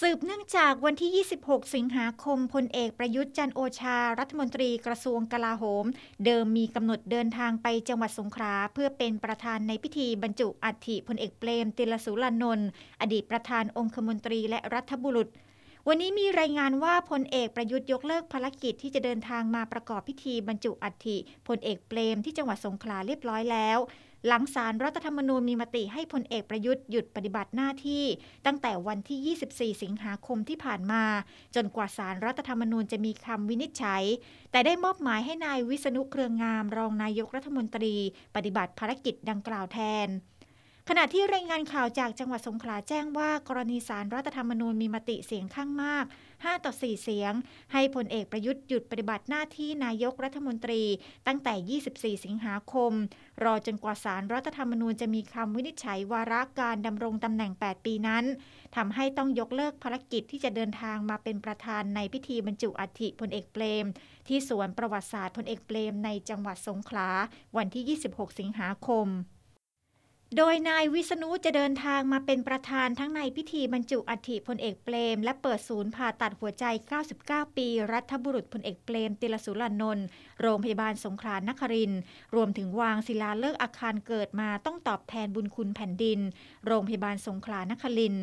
สืบเนื่องจากวันที่ 26 สิงหาคมพลเอกประยุทธ์จันโอชา รัฐมนตรีกระทรวงกลาโหม เดิมมีกำหนดเดินทางไปจังหวัดสงขลาเพื่อเป็นประธานในพิธีบรรจุอัฐิพลเอกเปรมติลสุรานนท์อดีตประธานองคมนตรีและรัฐบุรุษ วันนี้มีรายงานว่าพลเอกประยุทธ์ยกเลิกภารกิจที่จะเดินทางมาประกอบพิธีบรรจุอัฐิพลเอกเปรมที่จังหวัดสงขลาเรียบร้อยแล้ว หลังสารรัฐธรรมนูญมีมติให้พลเอกประยุทธ์หยุดปฏิบัติหน้าที่ ตั้งแต่วันที่ 24 สิงหาคมที่ผ่านมา จนกว่าสารรัฐธรรมนูญจะมีคำวินิจฉัย แต่ได้มอบหมายให้นายวิษณุเครืองามรองนายกรัฐมนตรี ปฏิบัติภารกิจดังกล่าวแทน ขณะที่รายงานข่าวจากจังหวัดสงขลาแจ้งว่า กรณีสารรัฐธรรมนูญมีมติเสียงข้างมาก 5 ต่อ 4 เสียง ให้พลเอกประยุทธ์หยุดปฏิบัติหน้าที่นายกรัฐมนตรี ตั้งแต่ 24 สิงหาคม รอจนกว่าสารรัฐธรรมนูญจะมีคำวินิจฉัยวาระการดำรงตำแหน่ง 8 ปีนั้นทำให้ต้องยกเลิกภารกิจที่จะเดินทางมาเป็นประธานในพิธีบรรจุอัฐิพลเอกเปรม ที่สวนประวัติศาสตร์พลเอกเปรมในจังหวัดสงขลาวันที่ 26 สิงหาคม โดยนายวิษณุจะเดินทางมาเป็นประธานทั้งในพิธีบรรจุอัฐิพลเอกเปรม และเปิดศูนย์ผ่าตัดหัวใจ 99 ปี รัฐบุรุษพลเอกเปรม ติลสุรานนท์โรงพยาบาลสงขลานครินรวมถึงวางศิลาฤกษ์อาคารเกิดมาต้องตอบแทนบุญคุณแผ่นดิน โรงพยาบาลสงขลานคริน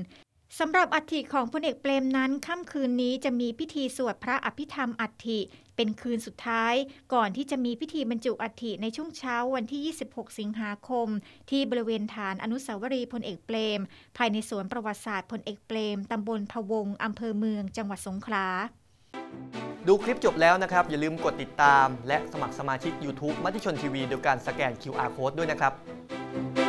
สำหรับอัฐิของพลเอกเปรมนั้นค่ำคืนนี้จะมีพิธีสวดพระอภิธรรมอัฐิเป็นคืนสุดท้าย ก่อนที่จะมีพิธีบรรจุอัฐิในช่วงเช้าวันที่ 26 สิงหาคม ที่บริเวณฐานอนุสาวรีย์พลเอกเปรม ภายในสวนประวัติศาสตร์พลเอกเปรมตำบลพวงอำเภอเมืองจังหวัดสงขลาดูคลิปจบแล้วนะครับ อย่าลืมกดติดตาม และสมัครสมาชิก YouTube มัติชนทีวีโดยการสแกน QR Code ด้วยนะครับ